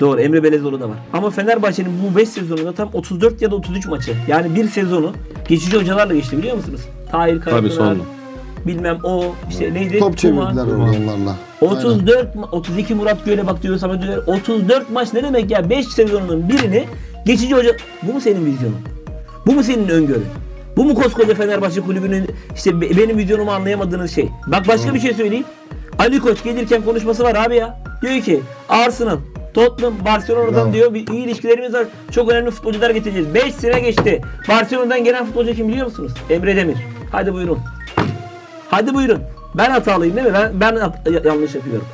Doğru Emre Belezoğlu da var. Ama Fenerbahçe'nin bu 5 sezonunda tam 34 ya da 33 maçı. Yani bir sezonu geçici hocalarla geçti biliyor musunuz? Tahir Tabii sonra. bilmem o işte neydi? Top çevirdiler onlarla. 34 ma- 32 Murat Göğe bak diyor Samet Öner. 34 maç ne demek ya? 5 sezonunun birini geçici hoca bu mu senin vizyonun? Bu mu senin öngörün? Bu mu koskoca Fenerbahçe kulübünün işte be- benim vizyonumu anlayamadığınız şey? Bak başka bir şey söyleyeyim. Ali Koç gelirken konuşması var abi ya. Diyor ki Arsenal, Tottenham, Barcelona'dan Bravo. diyor bir iyi ilişkilerimiz var. Çok önemli futbolcular getireceğiz. 5 sene geçti. Barcelona'dan gelen futbolcu kim biliyor musunuz? Emre Demir. Hadi buyurun. Hadi buyurun. Ben hatalıyım değil mi? Ben, ben yanlış yapıyorum.